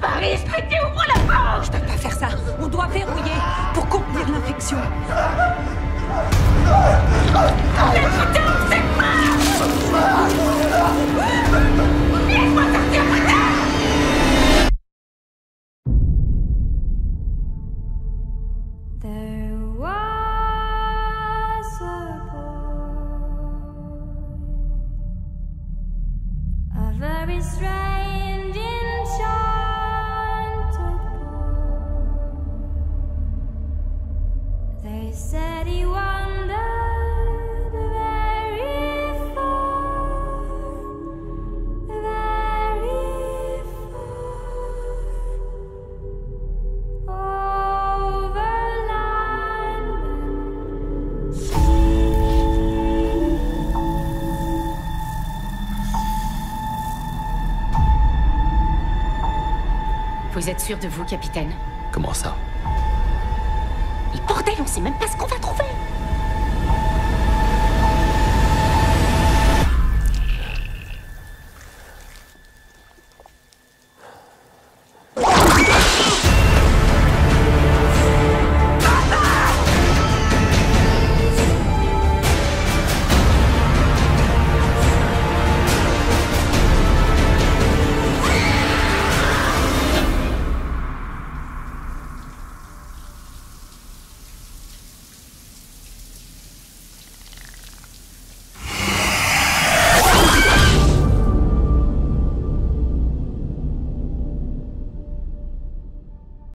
Paris, Traité, ouvre la porte Je peux pas faire ça. On doit verrouiller pour contenir l'infection. Very strange, Vous êtes sûr de vous, capitaine? Comment ça? Mais bordel, on sait même pas ce qu'on va trouver